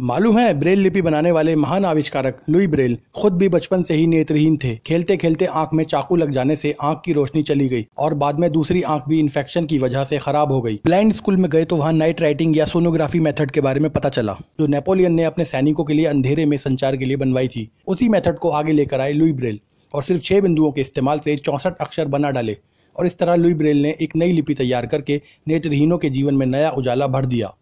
मालूम है, ब्रेल लिपि बनाने वाले महान आविष्कारक लुई ब्रेल खुद भी बचपन से ही नेत्रहीन थे। खेलते खेलते आँख में चाकू लग जाने से आँख की रोशनी चली गई और बाद में दूसरी आँख भी इन्फेक्शन की वजह से खराब हो गई। ब्लाइंड स्कूल में गए तो वहाँ नाइट राइटिंग या सोनोग्राफी मेथड के बारे में पता चला, जो नेपोलियन ने अपने सैनिकों के लिए अंधेरे में संचार के लिए बनवाई थी। उसी मेथड को आगे लेकर आए लुई ब्रेल और सिर्फ़ छह बिंदुओं के इस्तेमाल से चौंसठ अक्षर बना डाले और इस तरह लुई ब्रेल ने एक नई लिपि तैयार करके नेत्रहीनों के जीवन में नया उजाला भर दिया।